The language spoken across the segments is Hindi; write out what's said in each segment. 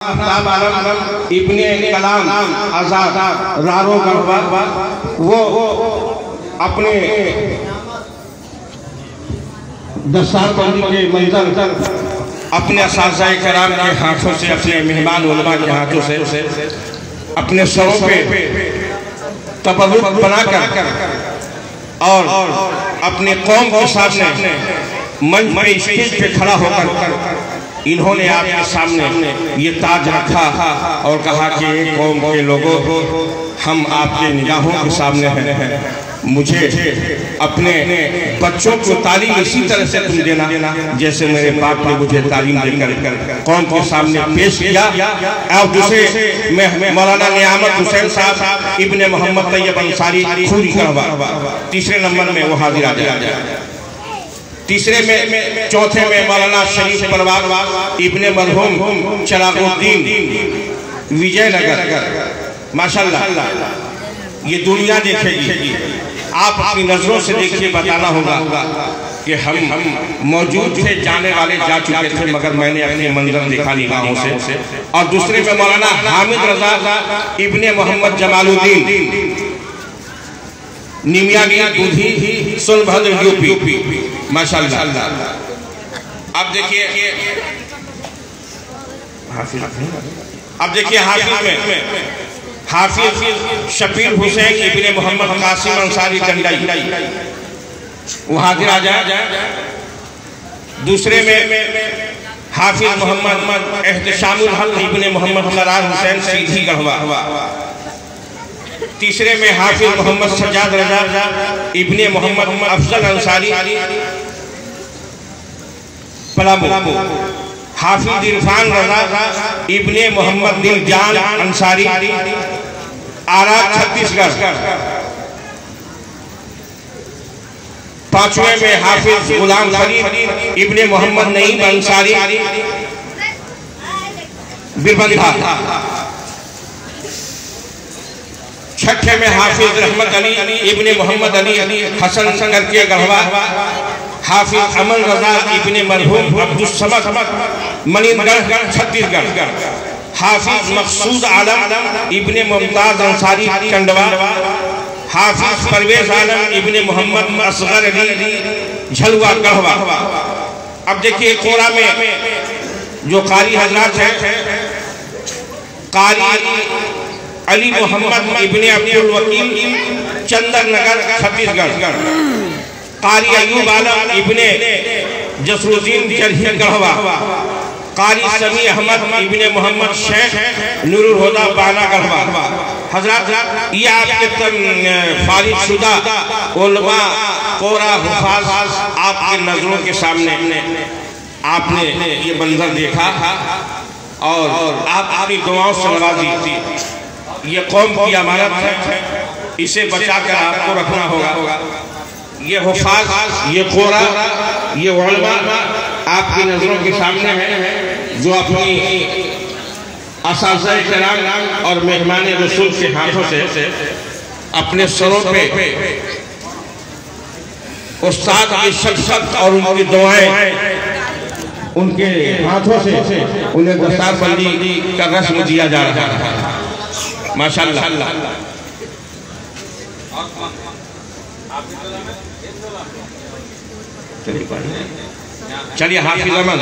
आफ्ताब आलम इब्ने कलाम आज़ाद रारो वो अपने दस्तार के मंजर अपने कराम के हाथों से अपने मेहमान उलमा के हाथों से अपने सरों पे तबरुक बनाकर और अपने कौम के सामने मंच पे स्टेज पे खड़ा होकर इन्होंने आपके सामने ये ताज रखा और कहा कि कौम के लोगों, हम आपके निगाहों के सामने हैं। मुझे अपने बच्चों को तालीम इसी तरह से तुम देना जैसे मेरे बाप ने मुझे तालीम देकर कौम के सामने पेश किया। और दूसरे मैं मौलाना नियामत हुसैन साहब, इब्ने मोहम्मद तैयब अंसारी, खूरी करवा। तीसरे नंबर में वो हाजिर आ जाए तीसरे में, चौथे में मौलाना शरीफ परवार, इब्ने मरहूम चरागुद्दीन विजयनगर। माशाल्लाह, ये दुनिया देखेगी। आप अपनी नज़रों से देखिए, बताना होगा कि हम हम मौजूद थे, जाने वाले जा चुके थे, मगर मैंने अपने मंजर देखा निगाहों से। और दूसरे में मौलाना हामिद रजा, इब्ने मोहम्मद जमालुद्दीन निमिया दूधी सोनभद्र यूपी। माशाल्लाह। अब देखिए अब देखिए। हाफिज। में हाफिज शफीर हुसैन इब्ने मोहम्मद कासिम अंसारी कंडाई वो हाजिर आ जाए दूसरे में हाफिज मोहम्मद एहतशामुल हक इब्ने मोहम्मद फरार हुसैन सीधी गढ़वा। तीसरे में हाफिज मोहम्मद सजाद रजा, इब्ने मोहम्मद अफजल अंसारी, पलामू। हाफिज इरफान रजा, इब्ने मोहम्मद दिल जान अंसारी। आरा छत्तीसगढ़। पांचवे में हाफिज गुलाम फरीद, इब्ने मोहम्मद नईम अंसारी। बिरबंधा छठे में हाफिज रहमत अली, इब्ने मोहम्मद अली, हसन करके गढ़वा हाफिज अमन रजा इब्ने मरहूम अब्दुल समद मनींद्रगढ़ छत्तीसगढ़। हाफिज मकसूद आलम, इब्ने मुमताज़ अंसारी कंडवा हाफिज परवेज आलम, इब्ने मोहम्मद असगर अली झलवा गढ़वा अब देखिए कोरा में जो कारी हजरात हैं, कारी अली मोहम्मद इब्ने अब्दुल वकील चंदन नगर छत्तीसगढ़। कारी अयूब आलम इब्ने जसरुद्दीन गढ़वा कारी समी अहमद इब्ने मोहम्मद शेख नूरुल हुदा बाना गढ़वा हज़रत ये आपके फारिग शुदा उलमा कोरा हुफाज आपकी नज़रों के सामने आपने ये मंजर देखा और आप अपनी दुआओं से नवाजी। थी ये कौम की अमानत है। इसे बचाकर आपको रखना होगा। ये हुफाज, ये कोरा, ये उलमा आपकी नज़रों के सामने है, जो अपनी कराम और मेहमान रसूल के हाथों से अपने सरों पे उस्ताद की शख्सत और उनकी दुआएँ उनके हाथों से उन्हें दस्तार बंदी का रस्म दिया जा रहा है। माशाल्लाह। चलिए हाफिज अमन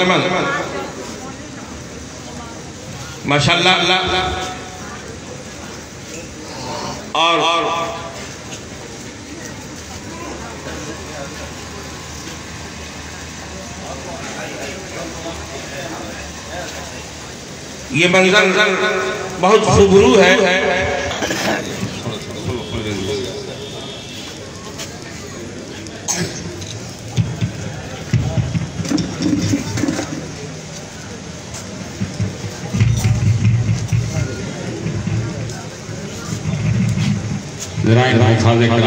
माशाल्लाह। और ये मंजर बहुत खूबरू है। जरा का